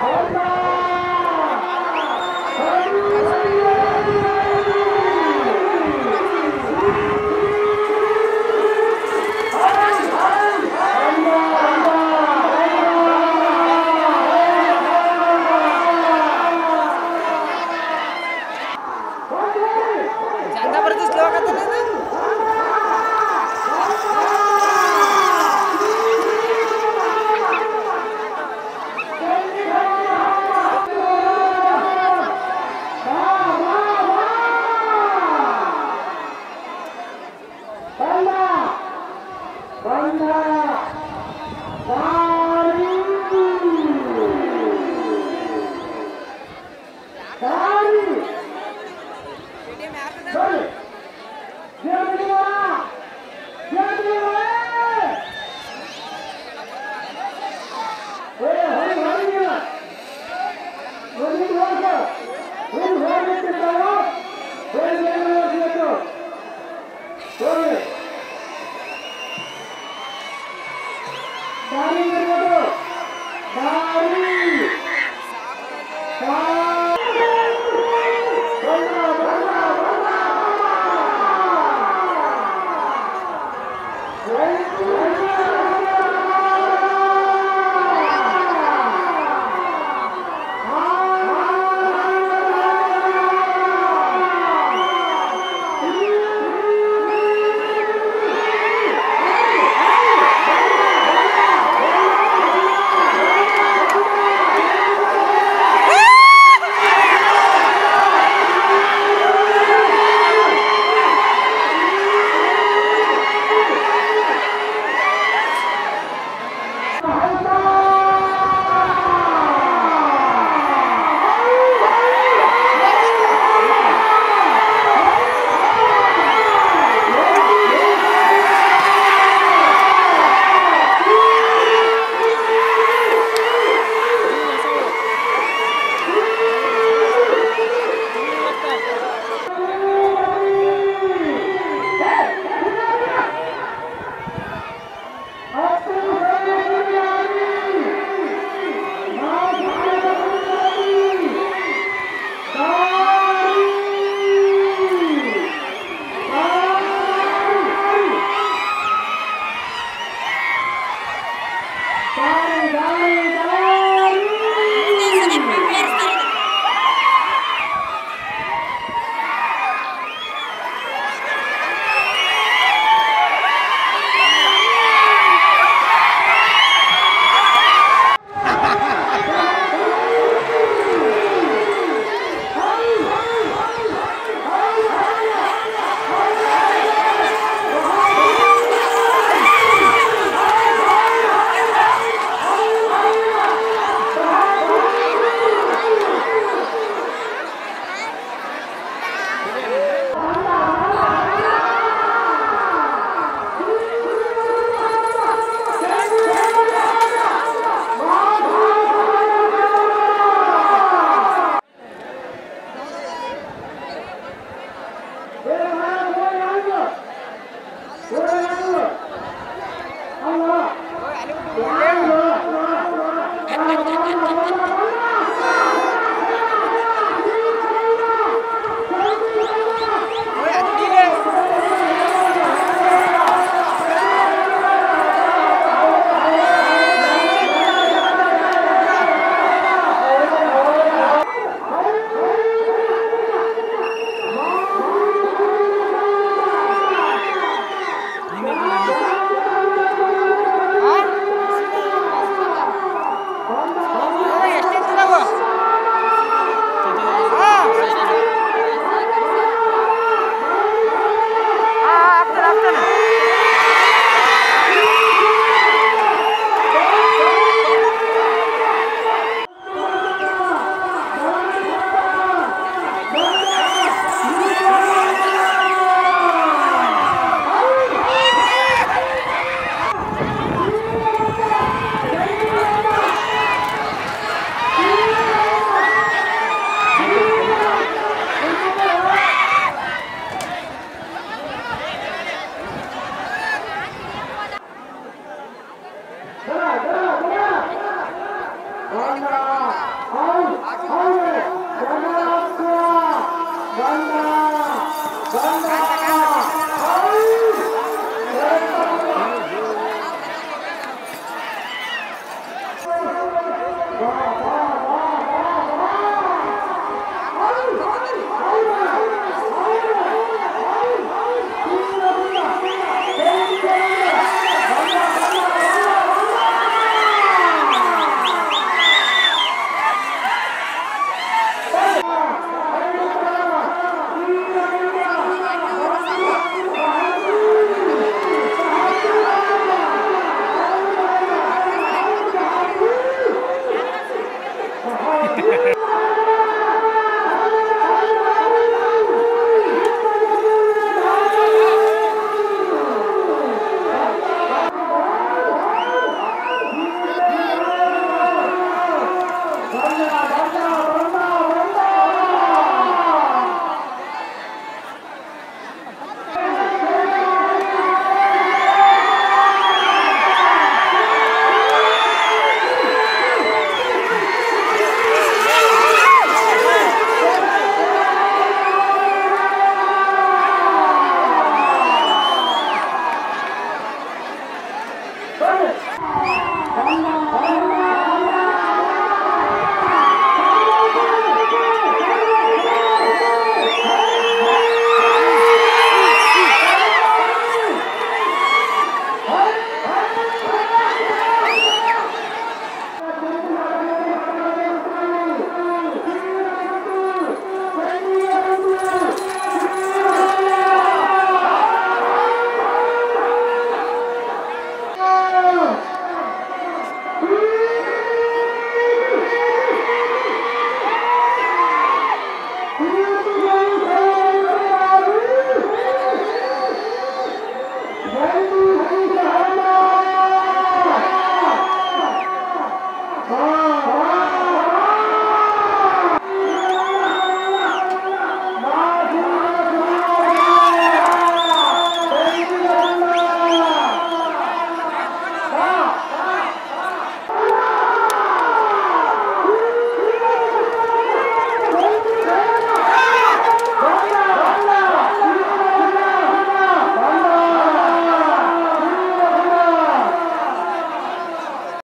Vamos lá! Thank